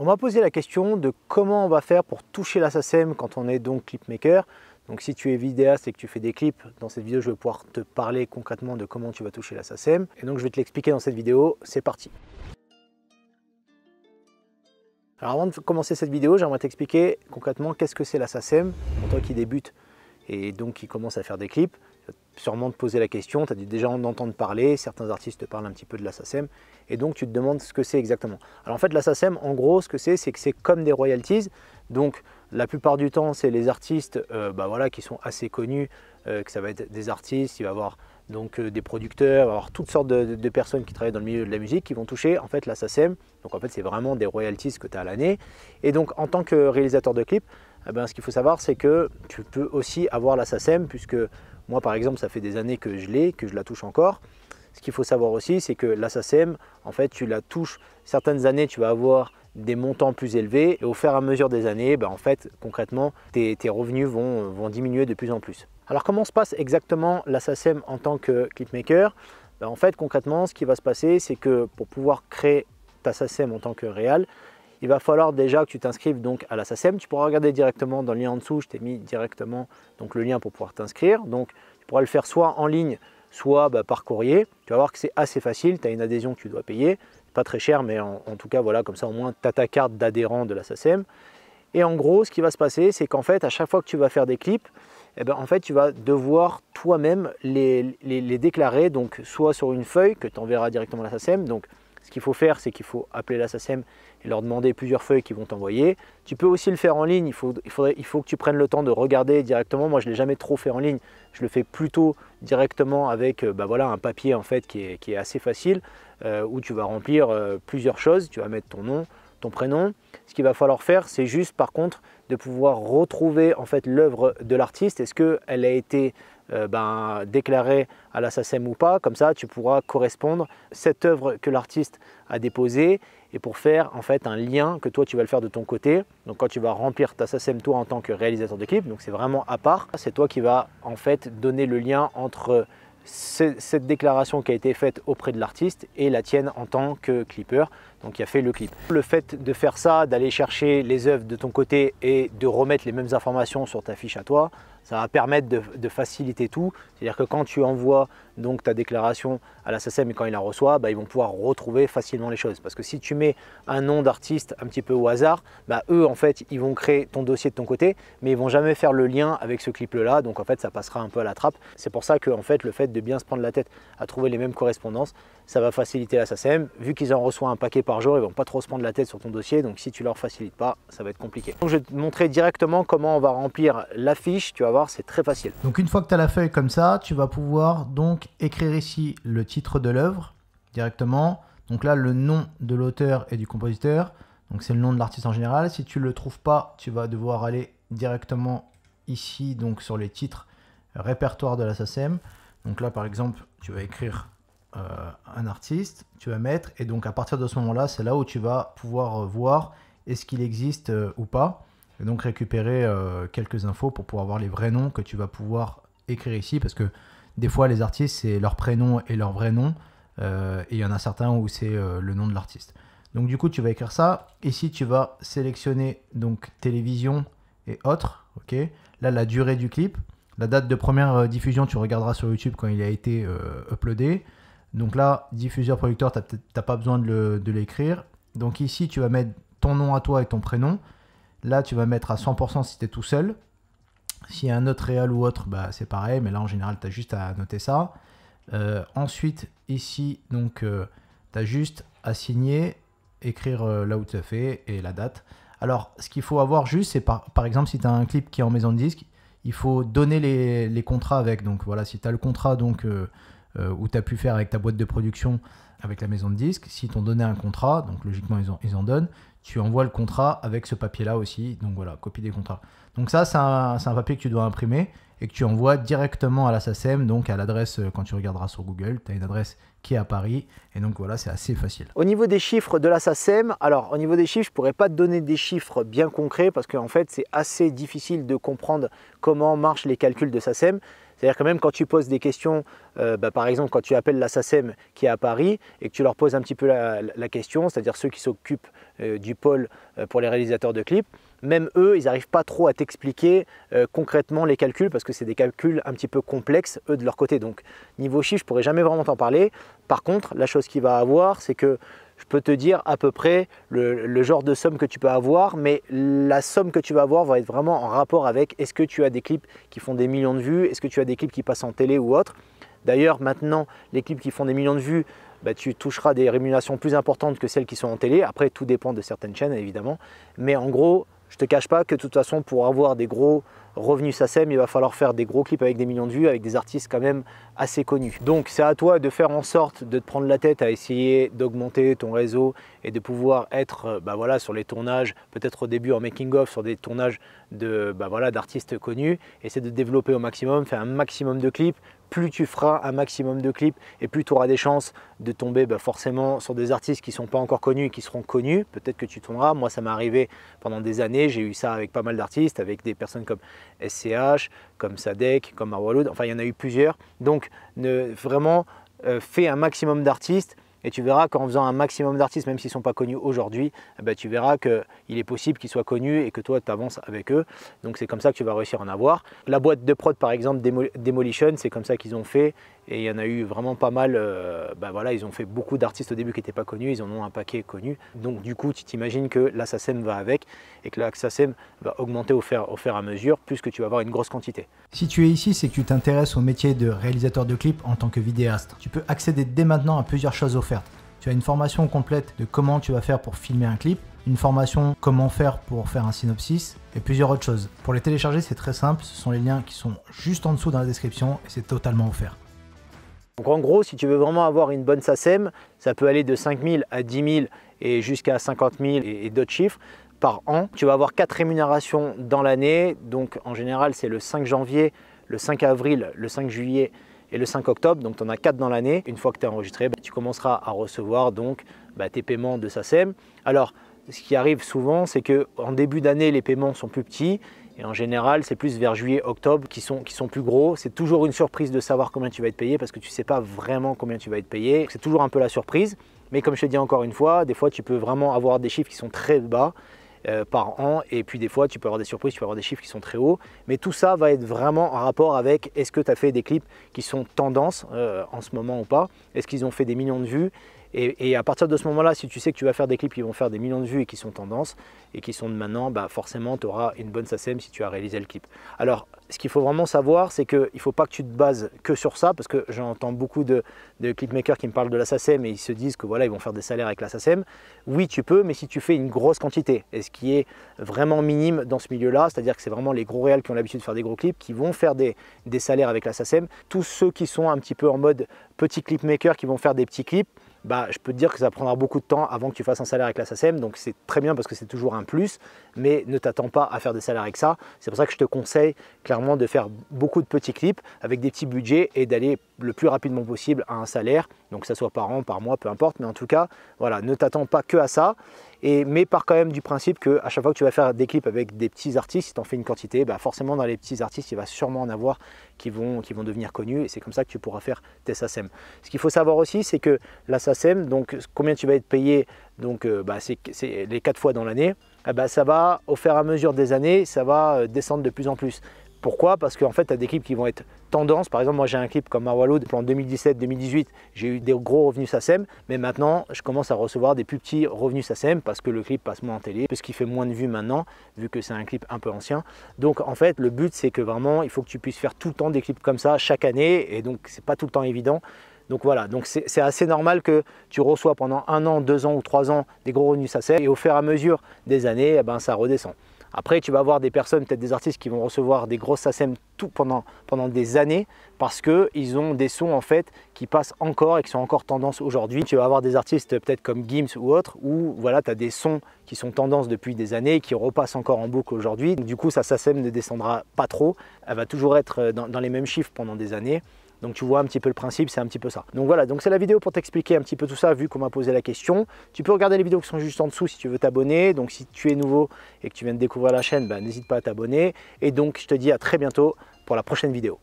On m'a posé la question de comment on va faire pour toucher la quand on est donc clipmaker. Donc si tu es vidéaste et que tu fais des clips, dans cette vidéo je vais pouvoir te parler concrètement de comment tu vas toucher la. Et donc je vais te l'expliquer dans cette vidéo, c'est parti. Alors avant de commencer cette vidéo, j'aimerais t'expliquer concrètement qu'est-ce que c'est la SACEM pour toi qui débute et donc qui commence à faire des clips sûrement te poser la question, tu as dû déjà en entendre parler, certains artistes te parlent un petit peu de la SACEM, et donc tu te demandes ce que c'est exactement. Alors en fait la SACEM, en gros, ce que c'est, c'est que c'est comme des royalties, donc la plupart du temps, c'est les artistes euh, bah voilà, qui sont assez connus, euh, que ça va être des artistes, il va y avoir donc euh, des producteurs, il va y avoir toutes sortes de, personnes qui travaillent dans le milieu de la musique qui vont toucher en fait la SACEM, donc en fait c'est vraiment des royalties que tu as à l'année, et donc en tant que réalisateur de clips, eh ben, ce qu'il faut savoir c'est que tu peux aussi avoir la SACEM puisque moi, par exemple, ça fait des années que je l'ai, que je la touche encore. Ce qu'il faut savoir aussi, c'est que la SACEM, en fait, tu la touches. Certaines années, tu vas avoir des montants plus élevés et au fur et à mesure des années, ben, en fait, concrètement, tes, revenus vont, diminuer de plus en plus. Alors, comment se passe exactement la SACEM en tant que clipmaker? Ben, En fait, concrètement, ce qui va se passer, c'est que pour pouvoir créer ta SACEM en tant que réal, il va falloir déjà que tu t'inscrives donc à la SACEM. Tu pourras regarder directement dans le lien en dessous, je t'ai mis directement donc, le lien pour pouvoir t'inscrire. Donc tu pourras le faire soit en ligne, soit bah, par courrier. Tu vas voir que c'est assez facile, tu as une adhésion que tu dois payer. Pas très cher, mais en, tout cas, voilà, comme ça au moins tu as ta carte d'adhérent de la SACEM. Et en gros, ce qui va se passer, c'est qu'en fait, à chaque fois que tu vas faire des clips, eh ben, en fait, tu vas devoir toi-même les, déclarer, donc soit sur une feuille que tu enverras directement à la SACEM. Ce qu'il faut faire, c'est qu'il faut appeler la SACEM et leur demander plusieurs feuilles qu'ils vont t'envoyer. Tu peux aussi le faire en ligne, il faut, que tu prennes le temps de regarder directement. Moi, je ne l'ai jamais trop fait en ligne, je le fais plutôt directement avec euh, bah un papier en fait qui est, qui est assez facile, euh, où tu vas remplir euh, plusieurs choses, tu vas mettre ton nom, ton prénom. Ce qu'il va falloir faire, c'est juste par contre de pouvoir retrouver en fait l'œuvre de l'artiste. Est-ce qu'elle a été ben, déclarée à la SACEM ou pas Comme ça, tu pourras correspondre cette œuvre que l'artiste a déposée et pour faire en fait un lien que toi tu vas le faire de ton côté. Donc quand tu vas remplir ta SACEM toi en tant que réalisateur de clip, donc c'est vraiment à part. C'est toi qui vas en fait donner le lien entre cette déclaration qui a été faite auprès de l'artiste et la tienne en tant que clipper, donc qui a fait le clip. Le fait de faire ça, d'aller chercher les œuvres de ton côté et de remettre les mêmes informations sur ta fiche à toi, ça va permettre de, faciliter tout. C'est-à-dire que quand tu envoies donc ta déclaration à la et quand ils la reçoivent, bah, ils vont pouvoir retrouver facilement les choses. Parce que si tu mets un nom d'artiste un petit peu au hasard, bah, eux en fait ils vont créer ton dossier de ton côté, mais ils vont jamais faire le lien avec ce clip-là. Donc en fait ça passera un peu à la trappe. C'est pour ça que fait le fait de bien se prendre la tête à trouver les mêmes correspondances, ça va faciliter la. Vu qu'ils en reçoivent un paquet par jour, ils vont pas trop se prendre la tête sur ton dossier. Donc si tu leur facilites pas, ça va être compliqué. Donc je vais te montrer directement comment on va remplir la fiche. Tu vas voir c'est très facile. Donc une fois que tu as la feuille comme ça, tu vas pouvoir donc écrire ici le titre de l'œuvre directement. Donc là, le nom de l'auteur et du compositeur. Donc c'est le nom de l'artiste en général. Si tu ne le trouves pas, tu vas devoir aller directement ici, donc sur les titres répertoire de la SACEM. Donc là, par exemple, tu vas écrire euh, un artiste, tu vas mettre, et donc à partir de ce moment-là, c'est là où tu vas pouvoir voir est-ce qu'il existe euh, ou pas et donc récupérer euh, quelques infos pour pouvoir voir les vrais noms que tu vas pouvoir écrire ici parce que des fois les artistes c'est leur prénom et leur vrai nom euh, et il y en a certains où c'est euh, le nom de l'artiste. Donc du coup tu vas écrire ça. Ici tu vas sélectionner donc télévision et autres. Ok. Là la durée du clip, la date de première diffusion tu regarderas sur YouTube quand il a été uploadé. Donc là diffuseur producteur tu n'as pas besoin de l'écrire. Donc ici tu vas mettre ton nom à toi et ton prénom. Là, tu vas mettre à 100% si tu es tout seul. S'il y a un autre réel ou autre, bah, c'est pareil, mais là, en général, tu as juste à noter ça. Euh, ensuite, ici, donc, euh, tu as juste à signer, écrire euh, là où tu as fait et la date. Alors, ce qu'il faut avoir juste, c'est par, par exemple, si tu as un clip qui est en maison de disque, il faut donner les, contrats avec. Donc voilà, si tu as le contrat donc, où tu as pu faire avec ta boîte de production avec la maison de disque, si t'ont donné un contrat, donc logiquement ils, ils en donnent, tu envoies le contrat avec ce papier-là aussi. Donc voilà, copie des contrats. Donc ça, c'est un, papier que tu dois imprimer et que tu envoies directement à la SACEM, donc à l'adresse, euh, quand tu regarderas sur Google, tu as une adresse qui est à Paris. Et donc voilà, c'est assez facile. Au niveau des chiffres de la SACEM, alors au niveau des chiffres, je ne pourrais pas te donner des chiffres bien concrets parce qu'en fait, c'est assez difficile de comprendre comment marchent les calculs de SACEM. C'est-à-dire que même quand tu poses des questions, euh, bah, par exemple quand tu appelles la SACEM qui est à Paris et que tu leur poses un petit peu la, question, c'est-à-dire ceux qui s'occupent euh, du pôle euh, pour les réalisateurs de clips, même eux, ils n'arrivent pas trop à t'expliquer concrètement les calculs parce que c'est des calculs un petit peu complexes, eux de leur côté. Donc niveau chiffre, je pourrais jamais vraiment t'en parler. Par contre, la chose qu'il va avoir, c'est que je peux te dire à peu près le, genre de somme que tu peux avoir, mais la somme que tu vas avoir va être vraiment en rapport avec est-ce que tu as des clips qui font des millions de vues, est-ce que tu as des clips qui passent en télé ou autre. D'ailleurs, maintenant, les clips qui font des millions de vues, bah, tu toucheras des rémunérations plus importantes que celles qui sont en télé. Après, tout dépend de certaines chaînes, évidemment. Mais en gros, je te cache pas que de toute façon, pour avoir des gros revenus SACEM, il va falloir faire des gros clips avec des millions de vues, avec des artistes quand même assez connus. Donc c'est à toi de faire en sorte de te prendre la tête à essayer d'augmenter ton réseau et de pouvoir être euh, bah voilà, sur les tournages, peut-être au début en making-of, sur des tournages de, bah voilà, d'artistes connus, essayer de développer au maximum, faire un maximum de clips, plus tu feras un maximum de clips et plus tu auras des chances de tomber bah, forcément sur des artistes qui ne sont pas encore connus et qui seront connus. Peut-être que tu tourneras. Moi, ça m'est arrivé pendant des années. J'ai eu ça avec pas mal d'artistes, avec des personnes comme SCH, comme Sadek, comme Marwaloud. Enfin, il y en a eu plusieurs. Donc, vraiment, euh, fais un maximum d'artistes et tu verras qu'en faisant un maximum d'artistes, même s'ils ne sont pas connus aujourd'hui, eh ben, tu verras qu'il est possible qu'ils soient connus et que toi, tu avances avec eux. Donc c'est comme ça que tu vas réussir à en avoir. La boîte de prod, par exemple, Demolition, c'est comme ça qu'ils ont fait. Et il y en a eu vraiment pas mal. Euh, ben voilà, ils ont fait beaucoup d'artistes au début qui n'étaient pas connus. Ils en ont un paquet connu. Donc du coup, tu t'imagines que l'assassin va avec et que l'assassin va augmenter au fur et à mesure puisque tu vas avoir une grosse quantité. Si tu es ici, c'est que tu t'intéresses au métier de réalisateur de clips en tant que vidéaste. Tu peux accéder dès maintenant à plusieurs choses offertes. Tu as une formation complète de comment tu vas faire pour filmer un clip, une formation comment faire pour faire un synopsis et plusieurs autres choses. Pour les télécharger, c'est très simple, ce sont les liens qui sont juste en dessous dans la description et c'est totalement offert. Donc en gros, si tu veux vraiment avoir une bonne SACEM, ça peut aller de 5 000 à 10 000 et jusqu'à 50 000 et, d'autres chiffres par an. Tu vas avoir quatre rémunérations dans l'année. Donc en général, c'est le 5 janvier, le 5 avril, le 5 juillet et le 5 octobre. Donc tu en as quatre dans l'année. Une fois que tu es enregistré, bah, tu commenceras à recevoir donc bah, tes paiements de SACEM. Alors, ce qui arrive souvent, c'est qu'en début d'année, les paiements sont plus petits et en général, c'est plus vers juillet, octobre qui sont, qui sont plus gros. C'est toujours une surprise de savoir combien tu vas être payé parce que tu ne sais pas vraiment combien tu vas être payé. C'est toujours un peu la surprise. Mais comme je te dis encore une fois, des fois tu peux vraiment avoir des chiffres qui sont très bas euh, par an et puis des fois tu peux avoir des surprises, tu peux avoir des chiffres qui sont très hauts. Mais tout ça va être vraiment en rapport avec est-ce que tu as fait des clips qui sont tendance euh, en ce moment ou pas? Est-ce qu'ils ont fait des millions de vues? Et, à partir de ce moment-là, si tu sais que tu vas faire des clips qui vont faire des millions de vues et qui sont tendance et qui sont de maintenant, bah forcément tu auras une bonne SACEM si tu as réalisé le clip. Alors, ce qu'il faut vraiment savoir, c'est qu'il ne faut pas que tu te bases que sur ça, parce que j'entends beaucoup de, clipmakers qui me parlent de la SACEM et ils se disent que voilà, ils vont faire des salaires avec la SACEM. Oui, tu peux, mais si tu fais une grosse quantité, et ce qui est vraiment minime dans ce milieu-là, c'est-à-dire que c'est vraiment les gros réels qui ont l'habitude de faire des gros clips, qui vont faire des, des salaires avec la SACEM. Tous ceux qui sont un petit peu en mode petit clipmaker, qui vont faire des petits clips, bah, je peux te dire que ça prendra beaucoup de temps avant que tu fasses un salaire avec la SACEM. Donc c'est très bien parce que c'est toujours un plus, mais ne t'attends pas à faire des salaires avec ça. C'est pour ça que je te conseille clairement de faire beaucoup de petits clips avec des petits budgets et d'aller le plus rapidement possible à un salaire. Donc que ça soit par an, par mois, peu importe. Mais en tout cas, voilà, ne t'attends pas que à ça. Mais par quand même du principe que à chaque fois que tu vas faire des clips avec des petits artistes, si tu en fais une quantité, bah forcément dans les petits artistes, il va sûrement en avoir qui vont, devenir connus et c'est comme ça que tu pourras faire tes SACEM. Ce qu'il faut savoir aussi, c'est que la SACEM, donc combien tu vas être payé, donc euh, bah, c'est les quatre fois dans l'année, eh bah, ça va au fur et à mesure des années, ça va euh, descendre de plus en plus. Pourquoi? Parce qu'en fait, tu as des clips qui vont être tendance. Par exemple, moi j'ai un clip comme Marwaloud en 2017-2018, j'ai eu des gros revenus SACEM, mais maintenant je commence à recevoir des plus petits revenus SACEM parce que le clip passe moins en télé, parce qu'il fait moins de vues maintenant, vu que c'est un clip un peu ancien. Donc en fait, le but c'est que vraiment, il faut que tu puisses faire tout le temps des clips comme ça chaque année, et donc c'est pas tout le temps évident. Donc voilà, donc c'est assez normal que tu reçois pendant un an, deux ans ou trois ans des gros revenus SACEM, et au fur et à mesure des années, eh ben, ça redescend. Après, tu vas avoir des personnes, peut-être des artistes qui vont recevoir des grosses SACEM tout pendant, des années parce qu'ils ont des sons en fait qui passent encore et qui sont encore tendance aujourd'hui. Tu vas avoir des artistes peut-être comme Gims ou autres où voilà, tu as des sons qui sont tendance depuis des années qui repassent encore en boucle aujourd'hui. Du coup, sa SACEM ne descendra pas trop. Elle va toujours être dans les mêmes chiffres pendant des années. Donc tu vois un petit peu le principe, c'est un petit peu ça. Donc voilà, donc c'est la vidéo pour t'expliquer un petit peu tout ça vu qu'on m'a posé la question. Tu peux regarder les vidéos qui sont juste en dessous si tu veux t'abonner. Donc si tu es nouveau et que tu viens de découvrir la chaîne, bah, n'hésite pas à t'abonner. Et donc je te dis à très bientôt pour la prochaine vidéo.